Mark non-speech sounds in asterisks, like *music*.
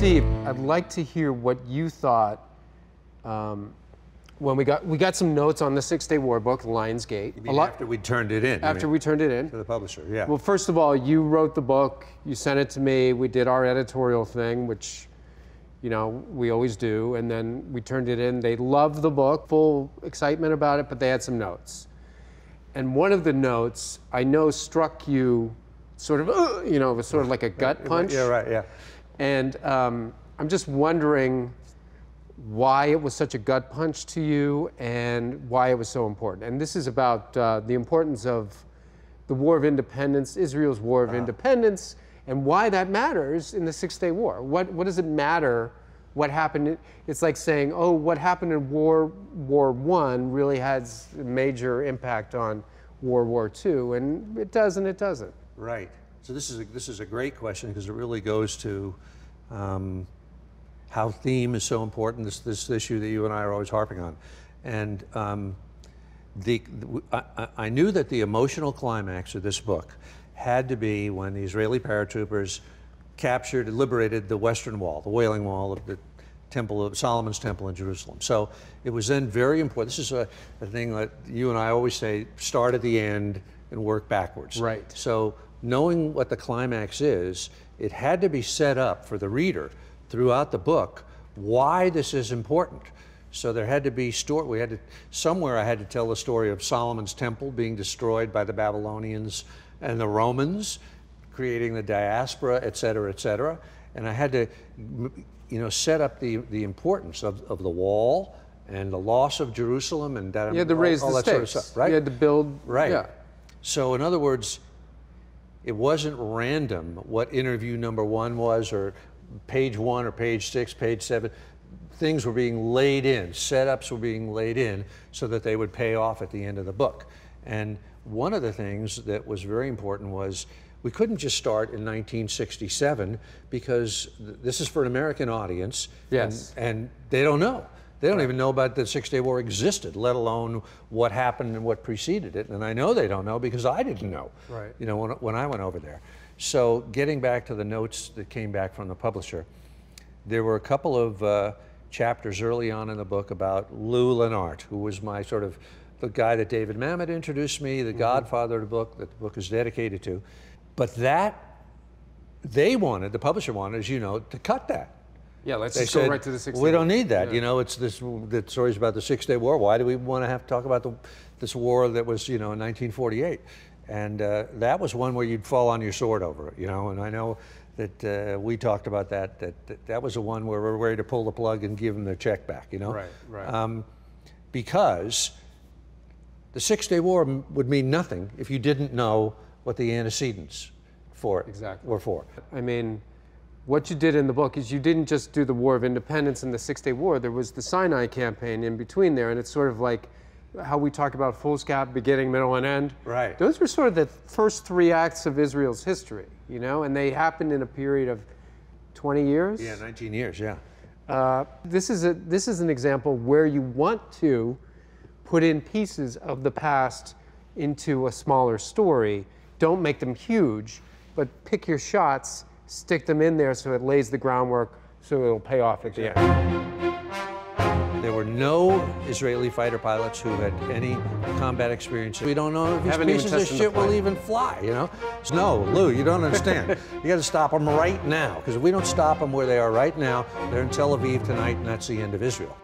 Steve, I'd like to hear what you thought um, when we got we got some notes on the Six Day War book, Lion's Gate. You mean after we turned it in? after mean? we turned it in. to the publisher, yeah. Well, first of all, you wrote the book. You sent it to me. We did our editorial thing, which, you know, we always do. And then we turned it in. They loved the book, full excitement about it, but they had some notes. And one of the notes I know struck you, sort of, "Ugh," you know, it was sort of like a gut punch. Yeah, right, yeah. And um, I'm just wondering why it was such a gut punch to you and why it was so important. And this is about uh, the importance of the War of Independence, Israel's War of Independence, and why that matters in the Six Day War. What, what does it matter? What happened? It's like saying, oh, what happened in War War One really has a major impact on World War Two, and it does and it doesn't. Right. So this is a, this is a great question because it really goes to um, how theme is so important. This this issue that you and I are always harping on, and um, the, I, I- I knew that the emotional climax of this book had to be when the Israeli paratroopers captured and liberated the Western Wall, the Wailing Wall of the Temple of Solomon's Temple in Jerusalem. So it was then very important. This is a, a thing that you and I always say: start at the end and work backwards. Right. So knowing what the climax is, it had to be set up for the reader throughout the book why this is important. So there had to be story. We had to somewhere. I had to tell the story of Solomon's temple being destroyed by the Babylonians and the Romans, creating the diaspora, et cetera, et cetera. And I had to, you know, set up the the importance of, of the wall and the loss of Jerusalem and that. You had to all- raise all the that sort of stakes. stuff, right? You had to build. Right. Yeah. So, in other words, it wasn't random what interview number one was, or page one, or page six, page seven. Things were being laid in, setups were being laid in so that they would pay off at the end of the book. And one of the things that was very important was we couldn't just start in 1967 because th- this is for an American audience. Yes. And, and they don't know. They don't even know about the Six Day War existed, let alone what happened and what preceded it. And I know they don't know because I didn't know. Right. You know, when, when I went over there. So, getting back to the notes that came back from the publisher, there were a couple of uh, chapters early on in the book about Lou Lenart, who was my sort of the guy that David Mamet introduced me, the godfather of the book that the book is dedicated to. But that, they wanted, the publisher wanted, as you know, to cut that. Yeah, let's They just said, go right to the six. we don't need that. You know, it's this, the stories about the Six Day War. Why do we want to have to talk about the, this war that was, you know, in 1948? And uh, that was one where you'd fall on your sword over it, you know. And I know that uh, we talked about that, that, that. That was the one where we're ready to pull the plug and give them their check back, you know. Right, right. Um, because the Six Day War m- would mean nothing if you didn't know what the antecedents for it Exactly. were for. I mean, what you did in the book is you didn't just do the War of Independence and the Six Day War. There was the Sinai campaign in between there, and it's sort of like how we talk about foolscap, beginning, middle, and end. Right. Those were sort of the first three acts of Israel's history, you know, and they happened in a period of 20 years. Yeah, 19 years, yeah. Uh, this is a this is an example where you want to put in pieces of the past into a smaller story. Don't make them huge, but pick your shots, stick them in there so it lays the groundwork so it'll pay off at the end. There were no Israeli fighter pilots who had any combat experience. We don't know if these Haven't pieces of shit will even fly, you know? No, Lou, you don't understand. *laughs* you got to stop them right now, because if we don't stop them where they are right now, they're in Tel Aviv tonight, and that's the end of Israel.